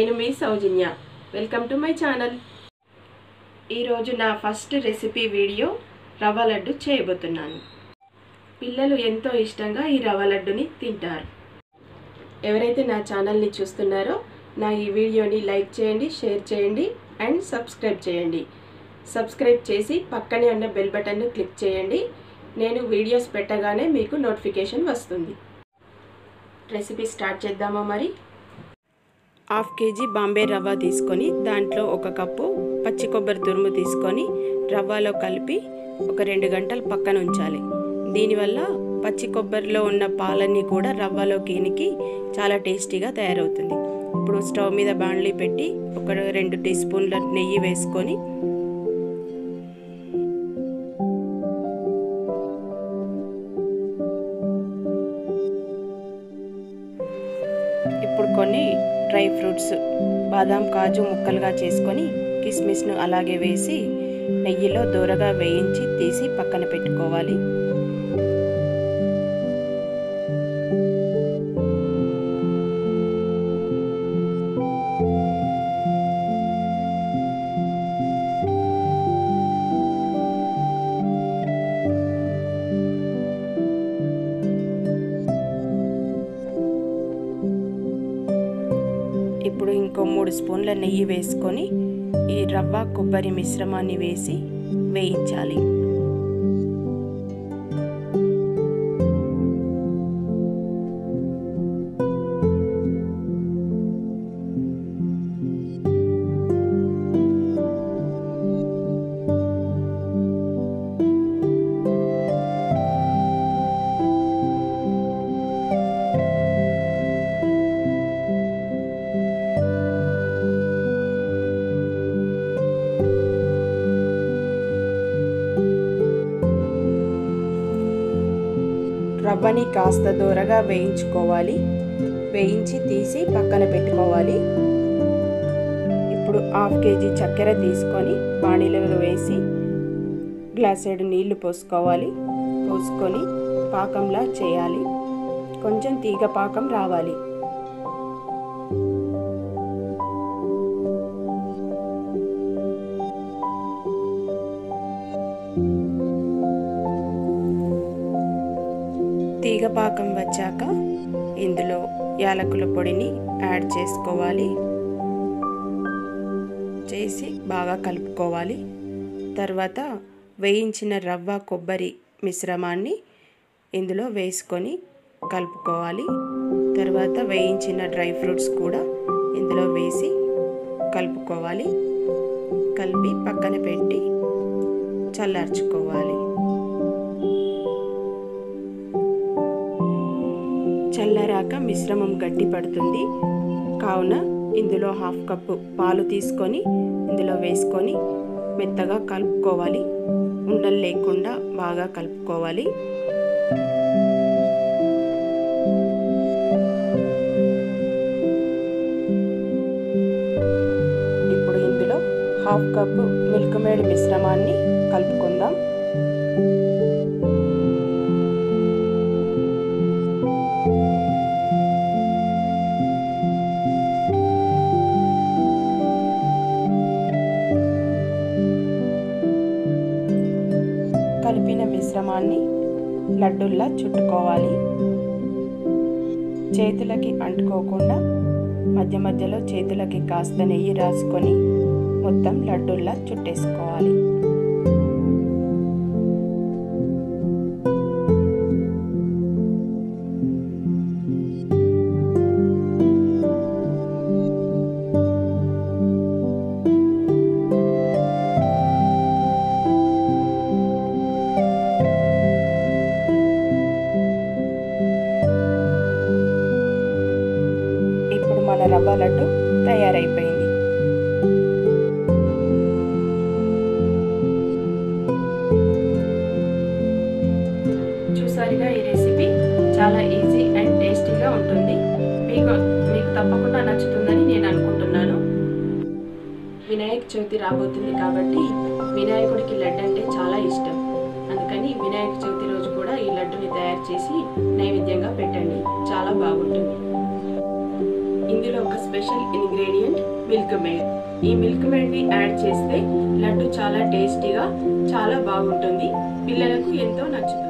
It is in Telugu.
నేను మీ Soujanya. Welcome to my channel. ఈరోజు నా ఫస్ట్ రెసిపీ వీడియో రవ్వ లడ్డు చేయబోతున్నాను. పిల్లలు ఎంతో ఇష్టంగా ఈ రవ్వ లడ్డుని తింటారు. ఎవరైతే నా ఛానల్ని చూస్తున్నారో నా ఈ వీడియోని లైక్ చేయండి షేర్ చేయండి అండ్ సబ్స్క్రైబ్ చేయండి. సబ్స్క్రైబ్ చేసి పక్కనే ఉన్న బెల్ బటన్ను క్లిక్ చేయండి. నేను వీడియోస్ పెట్టగానే మీకు నోటిఫికేషన్ వస్తుంది. రెసిపీ స్టార్ట్ చేద్దామా మరి? హాఫ్ కేజీ బాంబే రవ్వ తీసుకొని దాంట్లో ఒక కప్పు పచ్చి కొబ్బరి తురుము తీసుకొని రవ్వలో కలిపి ఒక రెండు గంటలు పక్కన ఉంచాలి. దీనివల్ల పచ్చి కొబ్బరిలో ఉన్న పాలన్నీ కూడా రవ్వలోకి ఇనికి చాలా టేస్టీగా తయారవుతుంది. ఇప్పుడు స్టవ్ మీద బాండ్లీ పెట్టి ఒక రెండు టీ స్పూన్ల నెయ్యి వేసుకొని ఫ్రూట్స్ బాదాం కాజు ముక్కలుగా చేసుకొని కిస్మిస్ను అలాగే వేసి నెయ్యిలో దూరగా వేయించి తీసి పక్కన పెట్టుకోవాలి. మూడు స్పూన్ల నెయ్యి వేసుకొని ఈ రవ్వ కొబ్బరి మిశ్రమాన్ని వేసి వేయించాలి. రవ్వని కాస్త దూరగా వేయించుకోవాలి. వేయించి తీసి పక్కన పెట్టుకోవాలి. ఇప్పుడు హాఫ్ కేజీ చక్కెర తీసుకొని బాణీలలో వేసి గ్లాసెడు నీళ్ళు పోసుకోవాలి. పోసుకొని పాకంలా చేయాలి. కొంచెం తీగ పాకం రావాలి. తీగ పాకం వచ్చాక ఇందులో యాలకుల పొడిని యాడ్ చేసుకోవాలి. చేసి బాగా కలుపుకోవాలి. తర్వాత వేయించిన రవ్వ కొబ్బరి మిశ్రమాన్ని ఇందులో వేసుకొని కలుపుకోవాలి. తర్వాత వేయించిన డ్రై ఫ్రూట్స్ కూడా ఇందులో వేసి కలుపుకోవాలి. కలిపి పక్కన పెట్టి చల్లార్చుకోవాలి. చల్లరాక మిశ్రమం గట్టి పడుతుంది. కావున ఇందులో హాఫ్ కప్పు పాలు తీసుకొని ఇందులో వేసుకొని మెత్తగా కలుపుకోవాలి. ఉండలు లేకుండా బాగా కలుపుకోవాలి. ఇప్పుడు ఇందులో హాఫ్ కప్పు మిల్క్ మేడ్ మిశ్రమాన్ని కలుపుకుందాం. కలిపిన మిశ్రమాన్ని లడ్డుల్లా చుట్టుకోవాలి. చేతులకి అంటుకోకుండా మధ్య మధ్యలో చేతులకి కాస్త నెయ్యి రాసుకొని మొత్తం లడ్డుల్లా చుట్టేసుకోవాలి. మన రవ్వ లడ్డు తయారైపోయింది. చూసారుగా ఈ రెసిపీ చాలా ఈజీ అండ్ టేస్టీగా ఉంటుంది. మీకు మీకు తప్పకుండా నచ్చుతుందని నేను అనుకుంటున్నాను. వినాయక చవితి రాబోతుంది కాబట్టి వినాయకుడికి లడ్డు అంటే చాలా ఇష్టం. Special ingredient Milkmaid. ఈ మిల్క్ మేడ్ని యాడ్ చేస్తే లడ్డు చాలా టేస్టీగా చాలా బాగుంటుంది. పిల్లలకు ఎంతో నచ్చుతుంది.